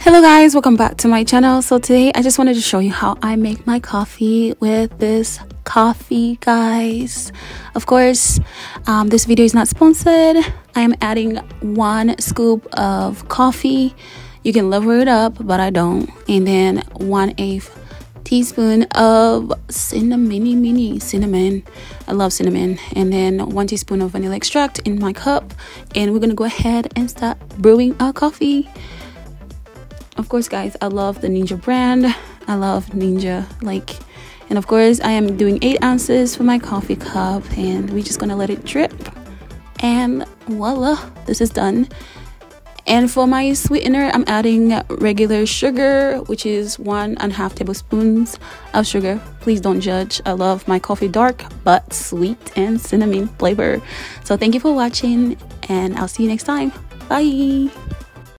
hello guys. Welcome back to my channel. So today i just wanted to show you how i make my coffee with this coffee guys. Of course um, this video is not sponsored. I am adding one scoop of coffee. You can level it up but i don't. And then one eighth teaspoon of cinnamon mini cinnamon. I love cinnamon. And then one teaspoon of vanilla extract in my cup. And we're gonna go ahead and start brewing our coffee of course guys i love the ninja brand. I love ninja like and of course i am doing eight ounces for my coffee cup and we're just gonna let it drip. And voila this is done. And for my sweetener i'm adding regular sugar which is one and a half tablespoons of sugar. Please don't judge. I love my coffee dark but sweet and cinnamon flavor. So thank you for watching and i'll see you next time. Bye